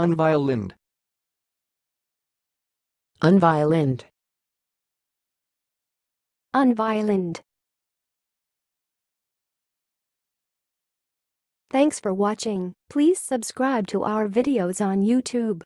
Unviolined. Unviolined. Unviolined. Thanks for watching. Please subscribe to our videos on YouTube.